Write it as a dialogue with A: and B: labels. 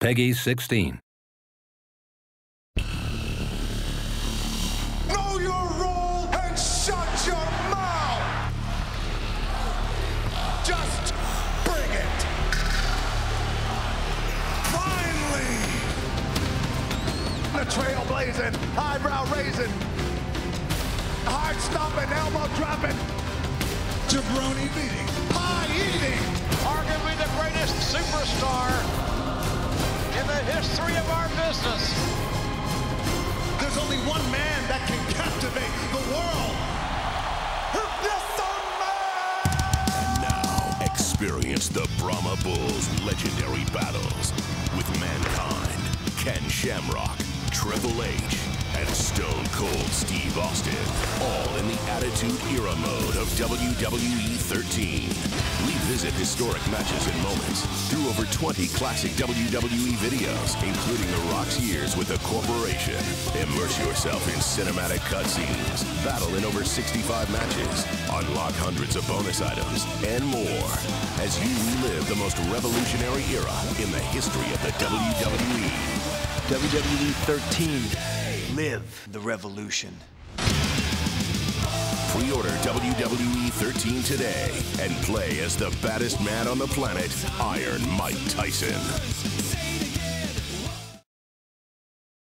A: Peggy 16.
B: Know your role and shut your mouth. Just bring it. Finally. The trailblazing, eyebrow raising, heart stomping, elbow dropping, jabroni beating, pie eating.
C: arguably the greatest superstar in the history of our business.
B: There's only one man that can captivate the world. Yes, sir, man.
D: Now, experience the Brahma Bulls legendary battles with Mankind, Ken Shamrock, Triple H, and Stone Cold Steve Austin. All in the Era mode of WWE 13. Revisit historic matches and moments through over 20 classic WWE videos, including The Rock's years with the corporation. Immerse yourself in cinematic cutscenes, battle in over 65 matches, unlock hundreds of bonus items, and more as you relive the most revolutionary era in the history of the. WWE.
E: WWE 13. Live the revolution.
D: Pre-order WWE 13 today and play as the baddest man on the planet, Iron Mike Tyson.